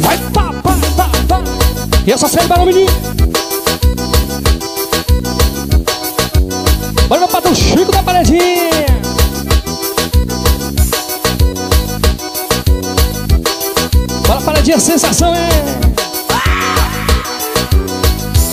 Vai, pá, pá, pá, pá. E essa série, barão, menino. Bora, meu patrão Chico da paredinha. Bora, paredinha, sensação, é.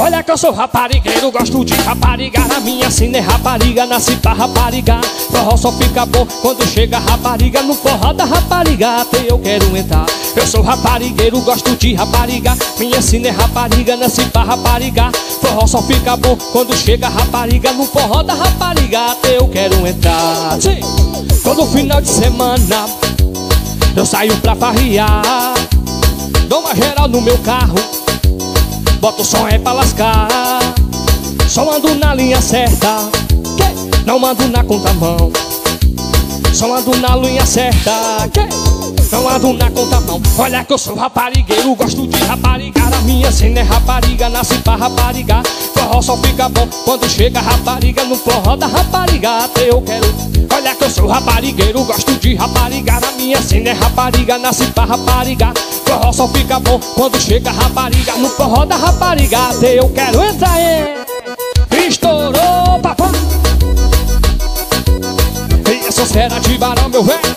Olha que eu sou raparigueiro, gosto de rapariga. Na minha cena é rapariga, nasci pra rapariga. Forró só fica bom quando chega rapariga. No forró da rapariga até eu quero entrar. Eu sou raparigueiro, gosto de rapariga. Minha cena é rapariga, nasci pra rapariga. Forró só fica bom quando chega rapariga. No forró da rapariga até eu quero entrar. Sim. Todo final de semana eu saio pra farriar Dou uma geral no meu carro Bota o som é pra lascar. Só ando na linha certa que? Não ando na contramão. Só ando na linha certa que? Não ando na contramão. Olha que eu sou raparigueiro Gosto de raparigar. A minha cena é rapariga Nasci pra raparigar. Forró só fica bom Quando chega rapariga. No forró da rapariga Até eu quero. Olha que eu sou raparigueiro Gosto de raparigar minha cena é rapariga? Nasci pra raparigar Forró só fica bom Quando chega rapariga. No forró da rapariga Até eu quero entrar Estourou, papai E essa fera de barão, meu velho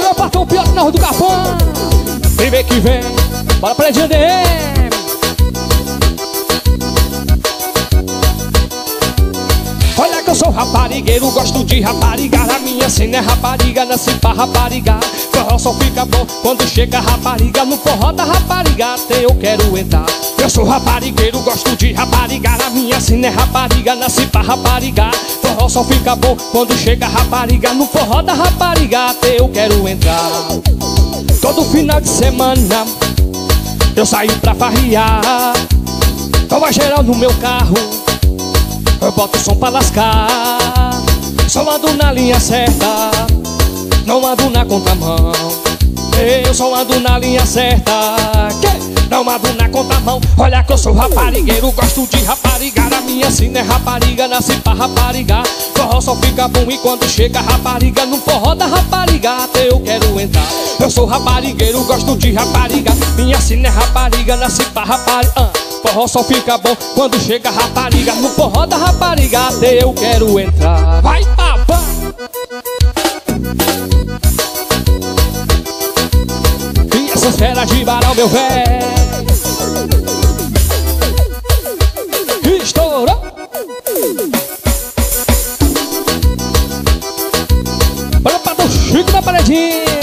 meu patrão pior na rua do Capão. Vem ver que vem. Bora pra de raparigueiro, gosto de raparigar A minha cena é rapariga, nasci pra raparigar Forró só fica bom quando chega rapariga. No forró da rapariga até eu quero entrar. Eu sou raparigueiro, gosto de raparigar A minha cena é rapariga, nasci pra raparigar Forró só fica bom quando chega rapariga. No forró da rapariga até eu quero entrar. Todo final de semana eu saio pra farriar Toma geral no meu carro eu boto o som pra lascar. Só ando na linha certa Não ando na contramão. Eu só ando na linha certa que? Não ando na contramão. Olha que eu sou raparigueiro Gosto de raparigar. A minha sina é rapariga Nasci pra raparigar. Forró só fica bom E quando chega rapariga No forró da rapariga Até eu quero entrar. Eu sou raparigueiro Gosto de raparigar Minha sina é rapariga Nasci pra raparigar ah. Forró só fica bom quando chega rapariga. No forró da rapariga até eu quero entrar. Vai papai E essas feras de barão meu véi? Estourou! Bora pra do Chico da paredinha